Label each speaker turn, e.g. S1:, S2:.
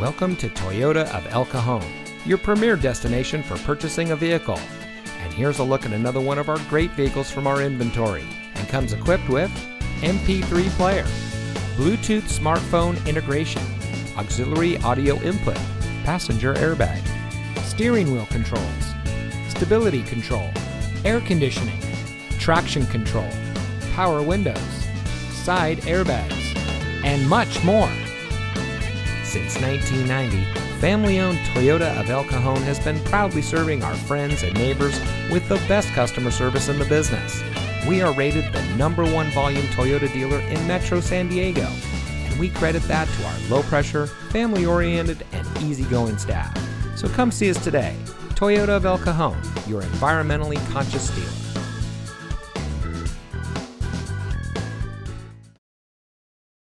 S1: Welcome to Toyota of El Cajon, your premier destination for purchasing a vehicle. And here's a look at another one of our great vehicles from our inventory and comes equipped with MP3 player, Bluetooth smartphone integration, auxiliary audio input, passenger airbag, steering wheel controls, stability control, air conditioning, traction control, power windows, side airbags, and much more. Since 1990, family owned Toyota of El Cajon has been proudly serving our friends and neighbors with the best customer service in the business. We are rated the number one volume Toyota dealer in Metro San Diego, and we credit that to our low pressure, family oriented, and easygoing staff. So come see us today. Toyota of El Cajon, your environmentally conscious dealer.